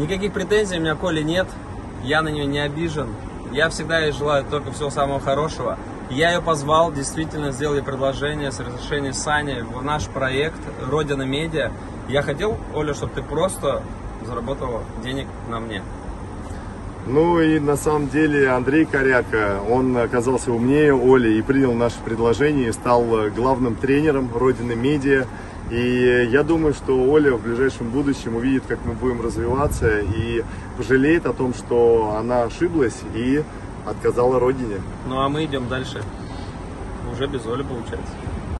Никаких претензий у меня к Оле нет. Я на нее не обижен. Я всегда ей желаю только всего самого хорошего. Я ее позвал, действительно сделал ей предложение с разрешения Сани в наш проект «Родина Медиа». Я хотел, Оля, чтобы ты просто заработала денег на мне. Ну и на самом деле Андрей Коряка, он оказался умнее Оли и принял наше предложение и стал главным тренером Родины Медиа. И я думаю, что Оля в ближайшем будущем увидит, как мы будем развиваться и пожалеет о том, что она ошиблась и отказала Родине. Ну а мы идем дальше. Уже без Оли получается.